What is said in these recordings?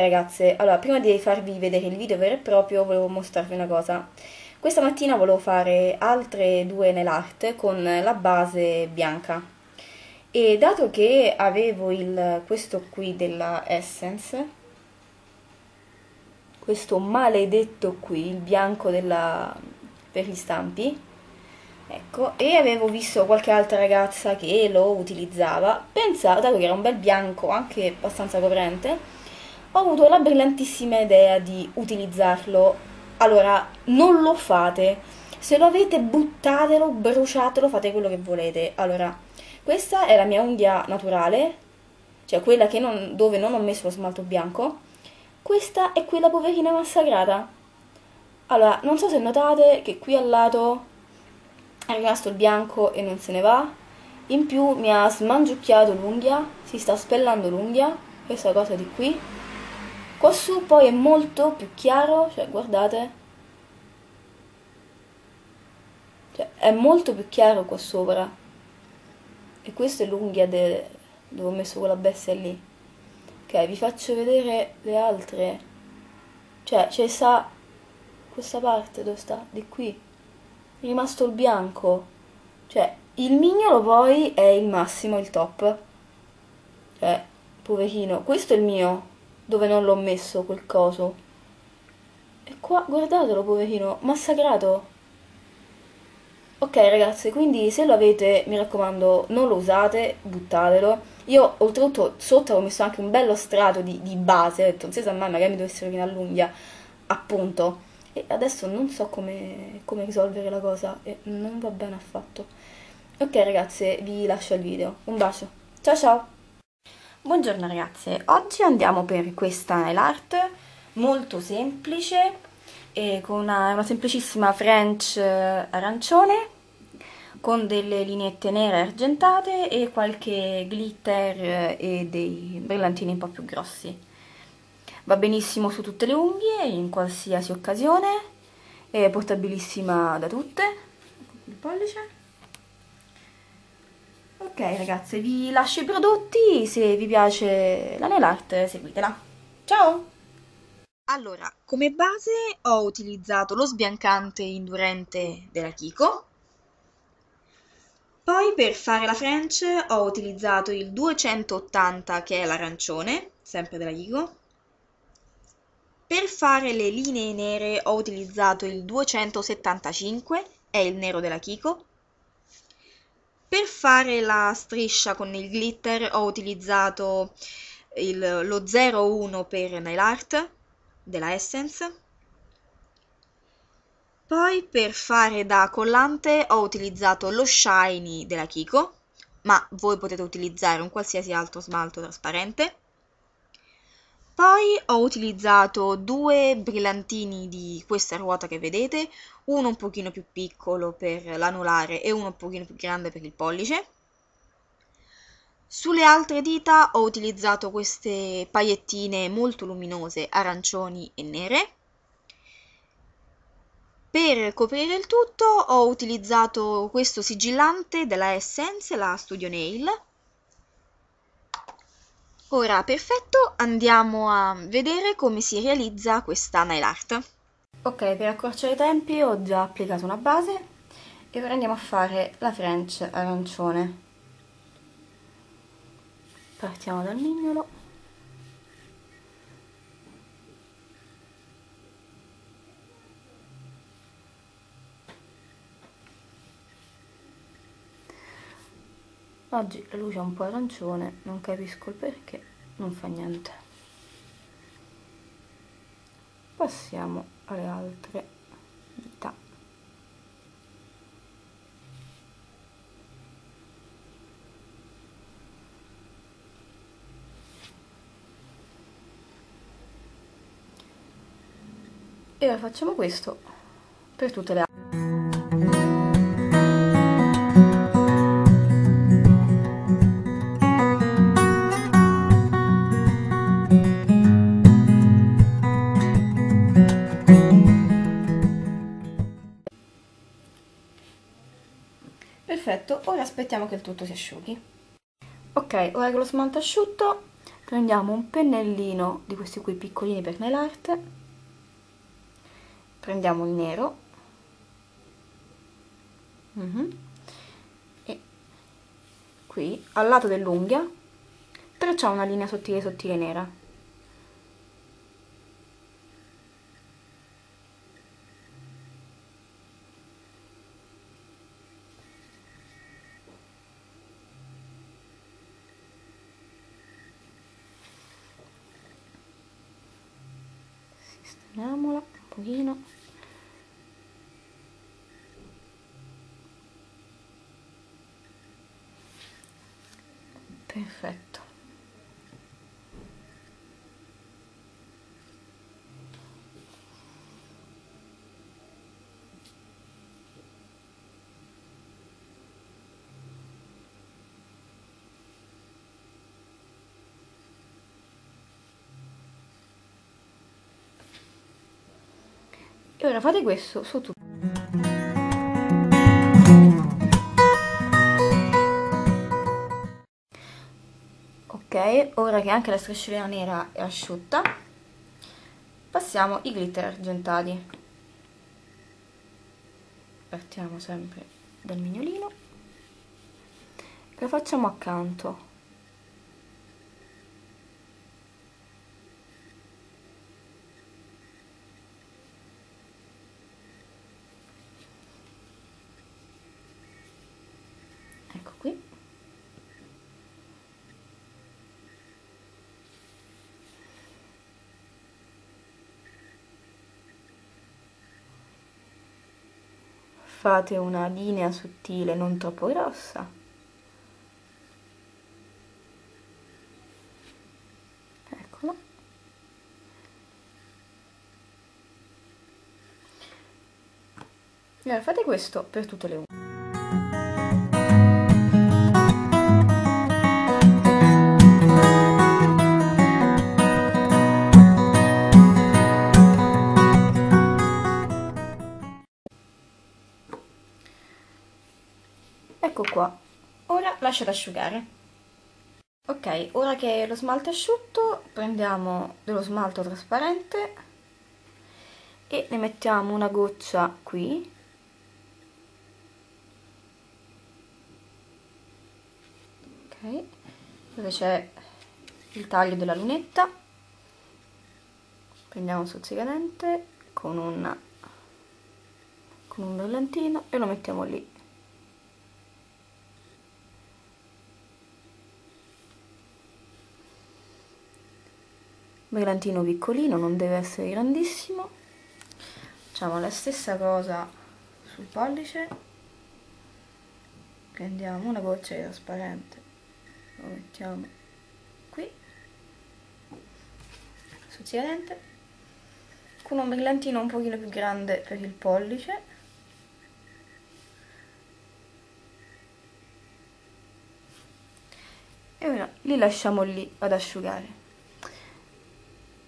ragazze, allora prima di farvi vedere il video vero e proprio volevo mostrarvi una cosa. Questa mattina volevo fare altre due nail art con la base bianca e dato che avevo il, questo qui della Essence, questo maledetto qui, il bianco della, per gli stampi, ecco, e avevo visto qualche altra ragazza che lo utilizzava, pensavo, dato che era un bel bianco anche abbastanza coprente, ho avuto la brillantissima idea di utilizzarlo. Allora, non lo fate. Se lo avete, buttatelo, bruciatelo, fate quello che volete. Allora, questa è la mia unghia naturale, cioè quella non, dove non ho messo lo smalto bianco. Questa è quella poverina massacrata. Allora, non so se notate che qui al lato è rimasto il bianco e non se ne va. In più mi ha smangiucchiato l'unghia, si sta spellando l'unghia, questa cosa di qui Qua su poi è molto più chiaro, cioè guardate. Cioè, è molto più chiaro qua sopra. E questa è l'unghia de... dove ho messo quella bestia lì. Ok, vi faccio vedere le altre. Cioè, c'è sta questa parte dove sta? Di qui. È rimasto il bianco. Cioè, il mignolo poi è il massimo, il top. Cioè, poverino. Questo è il mio dove non l'ho messo quel coso. E qua, guardatelo, poverino, massacrato. Ok ragazze, quindi se lo avete, mi raccomando, non lo usate, buttatelo. Io oltretutto sotto avevo messo anche un bello strato di, di base, ho detto non si sa mai, magari mi dovesse rovinare l'unghia, appunto. E adesso non so come, come risolvere la cosa e non va bene affatto. Ok ragazze, vi lascio il video. Un bacio. Ciao ciao! Buongiorno ragazze, oggi andiamo per questa nail art molto semplice con una, una semplicissima French eh, arancione con delle lineette nere argentate e qualche glitter eh, e dei brillantini un po' più grossi. Va benissimo su tutte le unghie, in qualsiasi occasione, è portabilissima da tutte. Il pollice Ok ragazze, vi lascio i prodotti, se vi piace la nail art seguitela. Ciao! Allora, come base ho utilizzato lo sbiancante indurente della Kiko. Poi per fare la French ho utilizzato il 280 che è l'arancione, sempre della Kiko. Per fare le linee nere ho utilizzato il 275, è il nero della Kiko. Per fare la striscia con il glitter ho utilizzato il, lo 01 per nail art della Essence. Poi per fare da collante ho utilizzato lo shiny della Kiko, ma voi potete utilizzare un qualsiasi altro smalto trasparente. Poi ho utilizzato due brillantini di questa ruota che vedete, uno un pochino più piccolo per l'anulare e uno un pochino più grande per il pollice. Sulle altre dita ho utilizzato queste paillettine molto luminose, arancioni e nere. Per coprire il tutto ho utilizzato questo sigillante della Essence, la Studio Nail, Ora, perfetto, andiamo a vedere come si realizza questa nail art. Ok, per accorciare i tempi ho già applicato una base e ora andiamo a fare la French arancione. Partiamo dal mignolo. Oggi la luce è un po' arancione, non capisco il perché, non fa niente. Passiamo alle altre dita. E ora facciamo questo per tutte le altre. Perfetto, ora aspettiamo che il tutto si asciughi. Ok, ora che lo smalto asciutto prendiamo un pennellino di questi qui piccolini per nail prendiamo il nero mm -hmm. e qui al lato dell'unghia tracciamo una linea sottile sottile nera sistemiamola un pochino. Perfetto e ora fate questo su tutto ok ora che anche la strisciolina nera è asciutta passiamo i glitter argentati. Partiamo sempre dal mignolino. E lo facciamo accanto fate una linea sottile non troppo grossa. Allora fate questo per tutte le unghie lasciate asciugare. Ok ora che lo smalto è asciutto prendiamo dello smalto trasparente e ne mettiamo una goccia qui. Ok dove c'è il taglio della lunetta. Prendiamo un stuzzicadente con con un brillantino e lo mettiamo lì brillantino piccolino non deve essere grandissimo. Facciamo la stessa cosa sul pollice. Prendiamo una goccia trasparente lo mettiamo qui succedente con un brillantino un pochino più grande per il pollice. E ora li lasciamo lì ad asciugare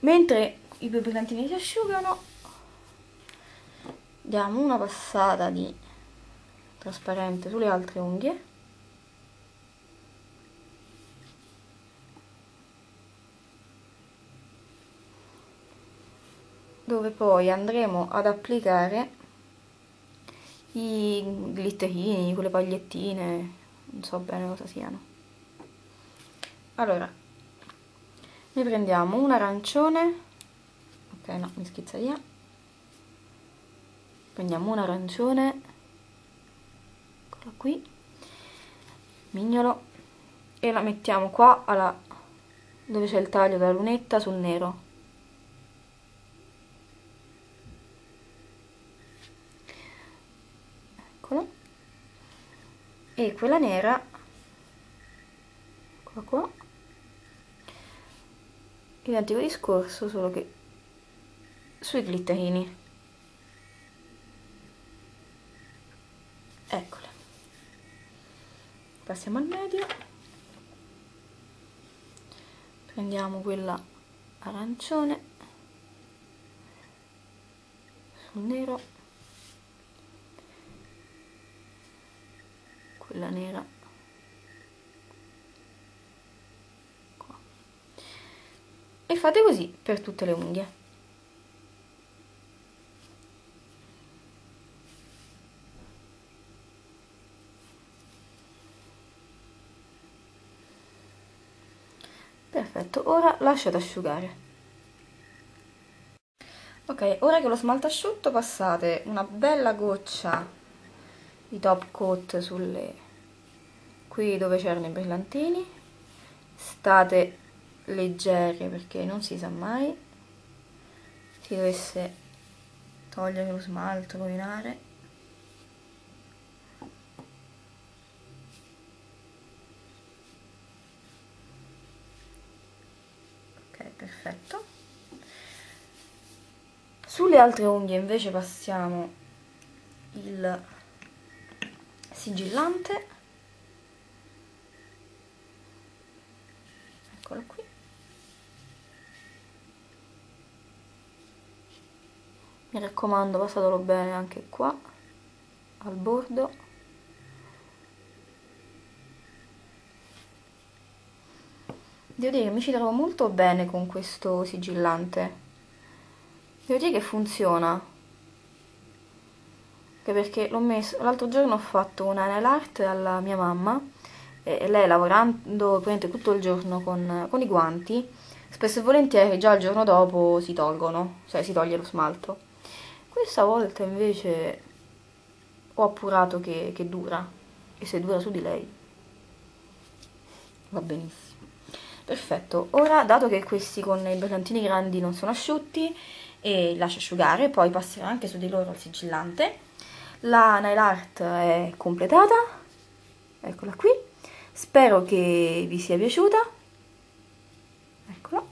mentre i due brillantini si asciugano diamo una passata di trasparente sulle altre unghie dove poi andremo ad applicare i glitterini, quelle pagliettine, non so bene cosa siano. Allora, ne prendiamo un arancione. Ok no mi schizza via prendiamo un arancione. Eccolo qui. Mignolo. E la mettiamo qua alla, dove c'è il taglio della lunetta sul nero. Eccolo. E quella nera. Qua qua identico discorso solo che sui glitterini. Eccole. Passiamo al medio. Prendiamo quella arancione. Sul nero. Quella nera e fate così per tutte le unghie. Perfetto, ora lasciate asciugare. Ok, ora che lo smalto asciutto passate una bella goccia di top coat sulle qui dove c'erano i brillantini. State leggeri perché non si sa mai si dovesse togliere lo smalto, rovinare. Ok, perfetto. Sulle altre unghie invece passiamo il sigillante. Eccolo qui. Mi raccomando, passatelo bene anche qua, al bordo. Devo dire che mi ci trovo molto bene con questo sigillante Devo dire che funziona. Anche perché l'ho messo... L'altro giorno ho fatto una nail art alla mia mamma e lei lavorando tutto il giorno con, con i guanti, spesso e volentieri già il giorno dopo si tolgono, cioè si toglie lo smalto. Questa volta invece ho appurato che, che dura. E se dura su di lei va benissimo. Perfetto, ora dato che questi con i brillantini grandi non sono asciutti e lascio asciugare, poi passerò anche su di loro il sigillante. La nail art è completata, eccola qui, spero che vi sia piaciuta, eccola.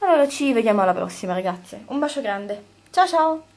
Allora ci vediamo alla prossima ragazze, un bacio grande, ciao ciao!